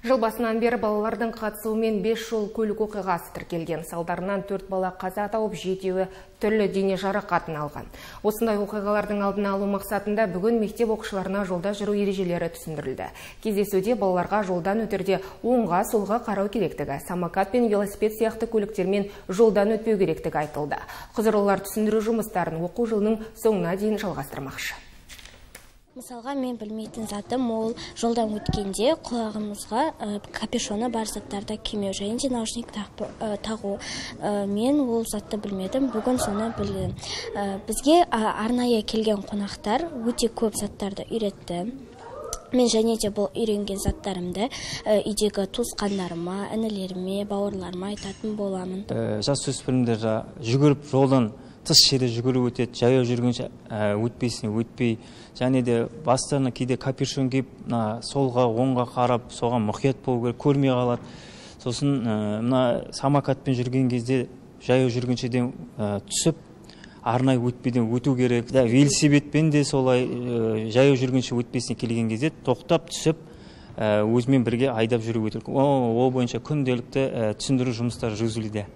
Жыл басынан бері балалардың қатысуымен 5 жол көлік оқиғасы тіркелген. Салдарынан 4 бала қаза тауып, жетеуі түрлі дене жарақатын алған. Осындай оқиғалардың алдын алу мақсатында бүгін мектеп оқушыларына жолда жүру ережелері түсіндірілді. Кездесуде балаларға жолдан өтерде оңға солға қарау керектігі, самокат пен велосипед сияқты көліктермен жолдан өтпеу керектігі айтылды. Құзырлылар түсіндіру жұмыстарын оқу жылының соңына дейін жалғастырмақшы мысалға мен білмейтін затым ол жолдан өткенде құлағымызға ә, капюшоны бар заттарды кимеу және де наушник тағу. Ә, мен ол затты білмедім бүгін соны білдім. Ә, бізге арнайы келген қонақтар өте көп заттарды үйретті. Мен және де бұл үйренген заттарымды ә, үйдегі туысқандарыма інілеріме бауырларыма айтатын боламын. Ә, жасөспірімдер жүгіріп жолдан тыс жерде жүгіріп өтеді жаяу жүргінші өтпесіне өтпей. Және де бастарына кейде капюшон киіп мына солға оңға қарап соған мұқият болу керек көрмей қалады. Сосын мына самокатпен жүрген кезде жаяу жүргіншіден түсіп арнайы өтпеден өту керек. Да велосипедпен де солай жаяу жүргінші өтпесіне келген кезде тоқтап түсіп өзімен бірге айдап жүру керек. Ол бойынша күнделікті түсіндіру жұмыстары жүргізілуде.